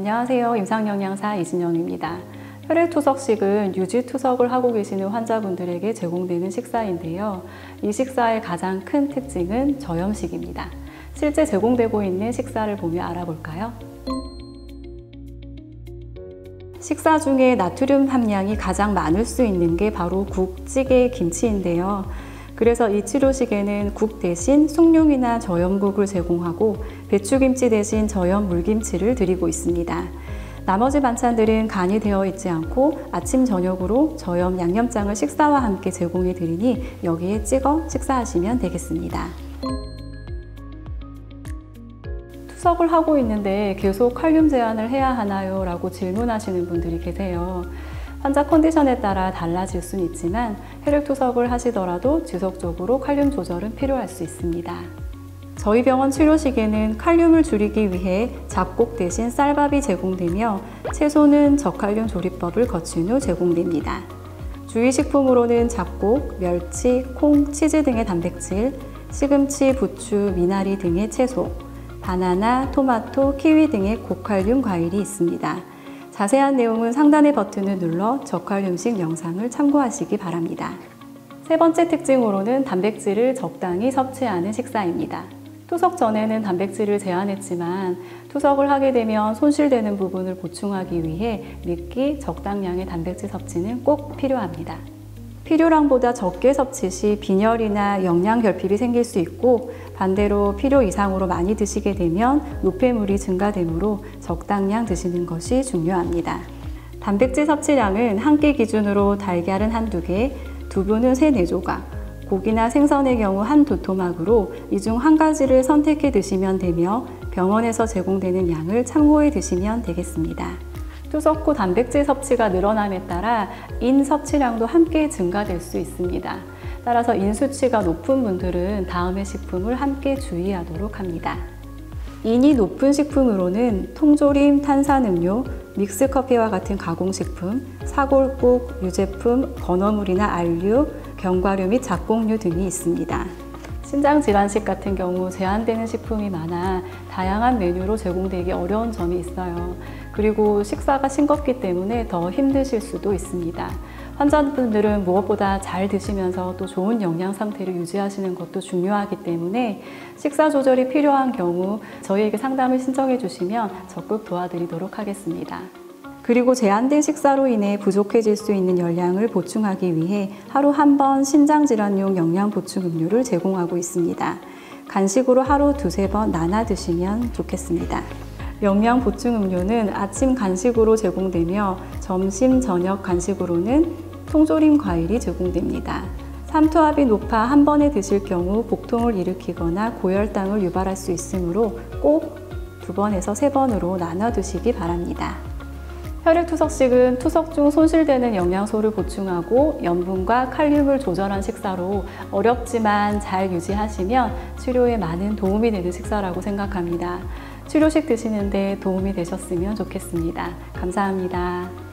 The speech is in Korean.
안녕하세요. 임상영양사 이진영입니다. 혈액투석식은 유지투석을 하고 계시는 환자분들에게 제공되는 식사인데요. 이 식사의 가장 큰 특징은 저염식입니다. 실제 제공되고 있는 식사를 보며 알아볼까요? 식사 중에 나트륨 함량이 가장 많을 수 있는 게 바로 국, 찌개, 김치인데요. 그래서 이 치료식에는 국 대신 숭늉이나 저염국을 제공하고 배추김치 대신 저염 물김치를 드리고 있습니다. 나머지 반찬들은 간이 되어 있지 않고 아침 저녁으로 저염 양념장을 식사와 함께 제공해 드리니 여기에 찍어 식사하시면 되겠습니다. 투석을 하고 있는데 계속 칼륨 제한을 해야 하나요? 라고 질문하시는 분들이 계세요. 환자 컨디션에 따라 달라질 수는 있지만 혈액 투석을 하시더라도 지속적으로 칼륨 조절은 필요할 수 있습니다. 저희 병원 치료식에는 칼륨을 줄이기 위해 잡곡 대신 쌀밥이 제공되며 채소는 저칼륨 조리법을 거친 후 제공됩니다. 주의식품으로는 잡곡, 멸치, 콩, 치즈 등의 단백질, 시금치, 부추, 미나리 등의 채소, 바나나, 토마토, 키위 등의 고칼륨 과일이 있습니다. 자세한 내용은 상단의 버튼을 눌러 저칼륨식 영상을 참고하시기 바랍니다. 세 번째 특징으로는 단백질을 적당히 섭취하는 식사입니다. 투석 전에는 단백질을 제한했지만 투석을 하게 되면 손실되는 부분을 보충하기 위해 늦기 적당량의 단백질 섭취는 꼭 필요합니다. 필요량보다 적게 섭취 시 빈혈이나 영양 결핍이 생길 수 있고 반대로 필요 이상으로 많이 드시게 되면 노폐물이 증가되므로 적당량 드시는 것이 중요합니다. 단백질 섭취량은 한 끼 기준으로 달걀은 한두 개, 두부는 세네 조각, 고기나 생선의 경우 한 두 토막으로 이 중 한 가지를 선택해 드시면 되며 병원에서 제공되는 양을 참고해 드시면 되겠습니다. 후 단백질 섭취가 늘어남에 따라 인 섭취량도 함께 증가될 수 있습니다. 따라서 인 수치가 높은 분들은 다음의 식품을 함께 주의하도록 합니다. 인이 높은 식품으로는 통조림, 탄산음료, 믹스커피와 같은 가공식품, 사골국, 유제품, 건어물이나 알류, 견과류 및 잡곡류 등이 있습니다. 신장질환식 같은 경우 제한되는 식품이 많아 다양한 메뉴로 제공되기 어려운 점이 있어요. 그리고 식사가 싱겁기 때문에 더 힘드실 수도 있습니다. 환자분들은 무엇보다 잘 드시면서 또 좋은 영양 상태를 유지하시는 것도 중요하기 때문에 식사 조절이 필요한 경우 저희에게 상담을 신청해 주시면 적극 도와드리도록 하겠습니다. 그리고 제한된 식사로 인해 부족해질 수 있는 열량을 보충하기 위해 하루 한 번 신장질환용 영양 보충 음료를 제공하고 있습니다. 간식으로 하루 두세 번 나눠 드시면 좋겠습니다. 영양 보충 음료는 아침 간식으로 제공되며 점심, 저녁 간식으로는 통조림 과일이 제공됩니다. 삼투압이 높아 한 번에 드실 경우 복통을 일으키거나 고혈당을 유발할 수 있으므로 꼭 두 번에서 세 번으로 나눠 드시기 바랍니다. 혈액투석식은 투석 중 손실되는 영양소를 보충하고 염분과 칼륨을 조절한 식사로 어렵지만 잘 유지하시면 치료에 많은 도움이 되는 식사라고 생각합니다. 치료식 드시는데 도움이 되셨으면 좋겠습니다. 감사합니다.